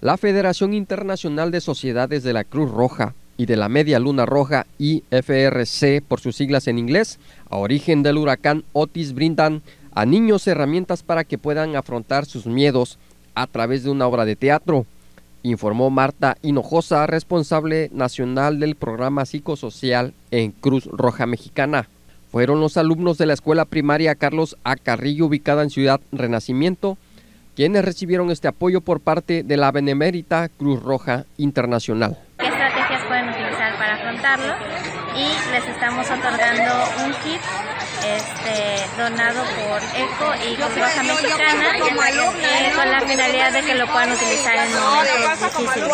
La Federación Internacional de Sociedades de la Cruz Roja y de la Media Luna Roja IFRC por sus siglas en inglés, a origen del huracán Otis brindan a niños herramientas para que puedan afrontar sus miedos a través de una obra de teatro, informó Marta Hinojosa, responsable nacional del programa psicosocial en Cruz Roja Mexicana. Fueron los alumnos de la escuela primaria Carlos A. Carrillo, ubicada en Ciudad Renacimiento, quienes recibieron este apoyo por parte de la Benemérita Cruz Roja Internacional. ¿Qué estrategias pueden utilizar para afrontarlo? Y les estamos otorgando un kit este, donado por ECO y Cruz Roja Mexicana eh, con la finalidad de que lo puedan utilizar en momentos difíciles.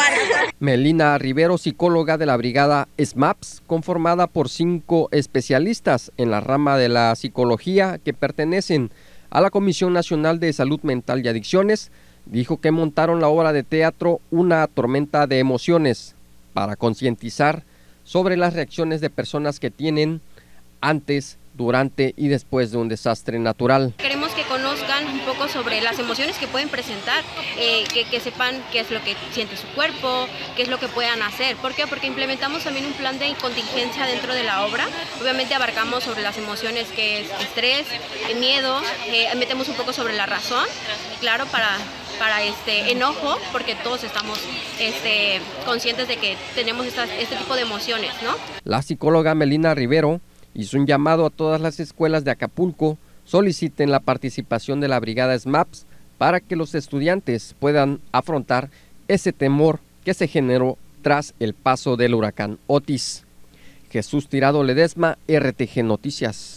Melina Rivero, psicóloga de la brigada SMAPS, conformada por cinco especialistas en la rama de la psicología que pertenecen a la Comisión Nacional de Salud Mental y Adicciones, dijo que montaron la obra de teatro Una tormenta de emociones para concientizar sobre las reacciones de personas que tienen antes, durante y después de un desastre natural. Queremos que conozcan un poco sobre las emociones que pueden presentar, eh, que, que, sepan qué es lo que siente su cuerpo, qué es lo que puedan hacer. ¿Por qué? Porque implementamos también un plan de contingencia dentro de la obra. Obviamente abarcamos sobre las emociones que es estrés, miedo, eh, metemos un poco sobre la razón, claro, para para este enojo, porque todos estamos este, conscientes de que tenemos este tipo de emociones, ¿no? La psicóloga Melina Rivero hizo un llamado a todas las escuelas de Acapulco soliciten la participación de la brigada SMAPS para que los estudiantes puedan afrontar ese temor que se generó tras el paso del huracán Otis. Jesús Tirado Ledesma, RTG Noticias.